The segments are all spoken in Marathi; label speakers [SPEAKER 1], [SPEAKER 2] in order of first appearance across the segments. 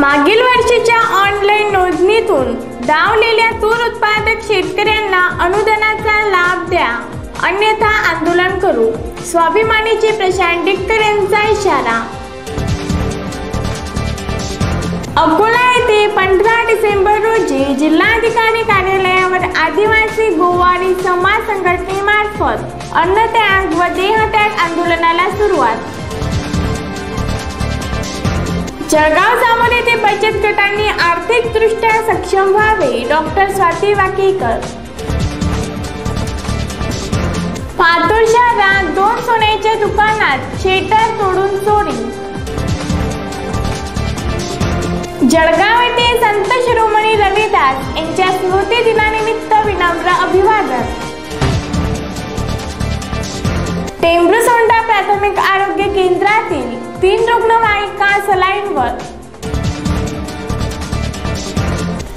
[SPEAKER 1] मागील वर्षीच्या ऑनलाईन नोंदणीतून डावलेल्या तूर उत्पादक शेतकऱ्यांना अनुदानाचा लाभ द्या. अन्यथा आंदोलन करू. स्वाभिमानीचे प्रशांत डिक्कर यांचा इशारा. अकोला येथे पंधरा डिसेंबर रोजी जिल्हाधिकारी कार्यालयावर आदिवासी गोवारी समाज संघटनेमार्फत अन्नत्याग व देहत्याग आंदोलनाला सुरुवात. जळगाव जामोद येथे बचत गटांनी आर्थिकदृष्ट्या सक्षम व्हावे. डॉक्टर स्वाती वाकेकर. पातूर शहरात दोन सोन्याच्या दुकानात शेटर तोडून चोरी. जळगाव येथे संत शिरोमणी रविदास यांच्या स्मृती दिनानिमित्त विनम्र अभिवादन. टेंभुसोंडा प्राथमिक तीन रुग्णवाहिका सलाईनवर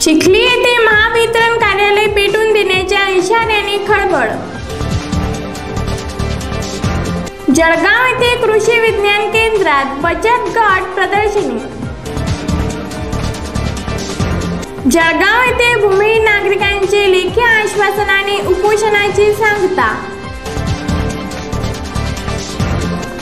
[SPEAKER 1] चिखली येथे महावितरण कार्यालय पेटून देण्याच्या इशाऱ्याने खळबळ. जळगाव येथे कृषी विज्ञान केंद्रात बचत गट प्रदर्शनी. जळगाव येथे भूमिहीन नागरिकांचे लेखी आश्वासनाने उपोषणाची सांगता.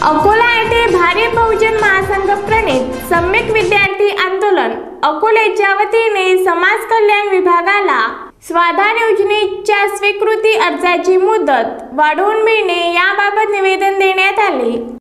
[SPEAKER 1] अकोला येथे भारी बहुजन महासंघ प्रणित सम्यक विद्यार्थी आंदोलन अकोलेच्या वतीने समाज कल्याण विभागाला स्वाधार योजनेच्या स्वीकृती अर्जाची मुदत वाढवून मिळणे याबाबत निवेदन देण्यात आले.